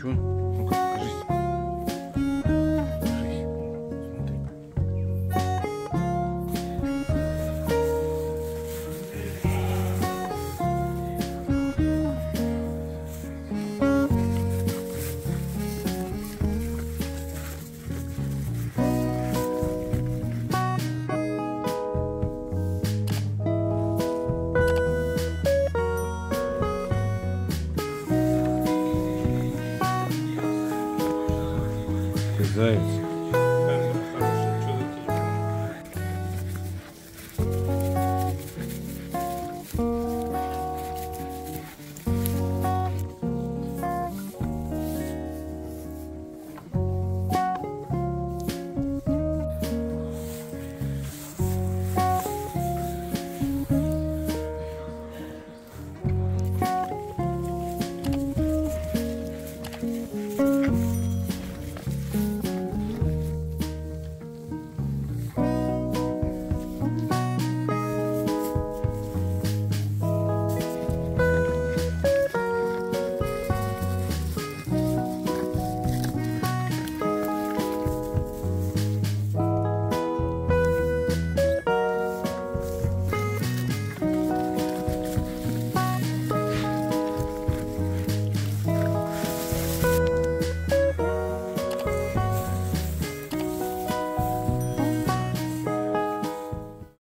준. 对。